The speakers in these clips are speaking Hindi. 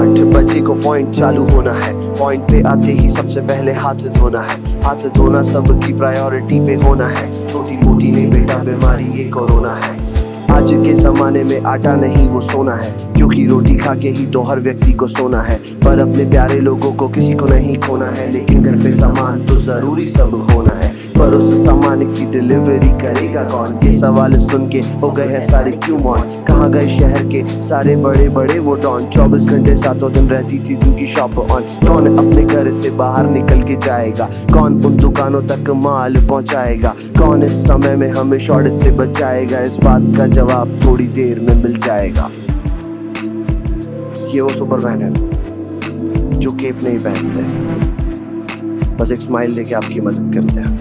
पॉइंट चालू होना है। पॉइंट पे आते ही सबसे पहले हाथ धोना है। हाथ धोना सबकी प्रायोरिटी पे होना है। छोटी मोटी नहीं बेटा बीमारी ये कोरोना है। आज के जमाने में आटा नहीं, वो सोना है। क्योंकि रोटी खा के ही तो हर व्यक्ति को सोना है। पर अपने प्यारे लोगों को किसी को नहीं खोना है। लेकिन घर पे सामान तो ज़रूरी सब होना है। पर उस सामान की डिलीवरी करेगा कौन? ये सवाल सुन के हो गए हैं सारे, क्यों मौन? कहाँ गए शहर के सारे बड़े बड़े, वो डॉन? चौबीस घंटे सातों दिन रहती थी जिनकी शॉप ऑन कौन अपने घर से बाहर निकल के जाएगा? कौन उन दुकानों तक माल पहुँचाएगा? कौन इस समय में हमें शॉर्टेज से बचाएगा? इस बात का जवाब थोड़ी देर में मिल जाएगा। ये वो सुपरमैन है, जो केप नहीं पहनते। बस एक स्माइल देके आपकी मदद करते हैं।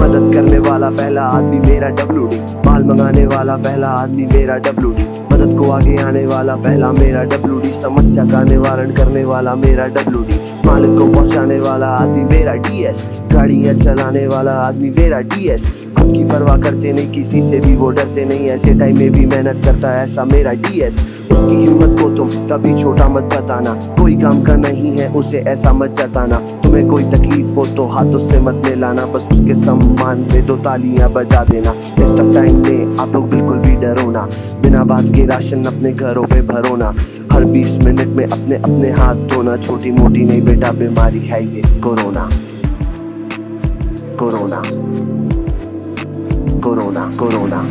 मदद करने वाला पहला आदमी मेरा डब्ल्यू डी माल मंगाने वाला पहला आदमी मेरा डब्ल्यू डी मदद को आगे आने वाला पहला मेरा डब्ल्यू डी समस्या का निवारण करने वाला मेरा डब्ल्यू डी मालिक को पहुँचाने वाला आदमी मेरा डीएस गाड़ियाँ चलाने वाला आदमी मेरा डीएस खुद की परवाह करते नहीं, किसी से भी वो डरते नहीं। ऐसे टाइम में भी मेहनत करता है ऐसा मेरा डीएस उसकी हिम्मत को तुम कभी छोटा मत बताना। कोई काम का नहीं है, उसे ऐसा मत जताना। तुम्हें कोई तकलीफ़ हो तो हाथों से मत मिलाना। बस उसके सम्मान में दो तालियाँ बजा देना। इस टाइम में आप लोग बिल्कुल भी डरो ना। बिना बात के राशन अपने घरों पे भरो ना। हर 20 मिनट में अपने अपने हाथ धोना। छोटी मोटी नहीं बेटा, बीमारी है ये कोरोना। कोरोना। Corona corona.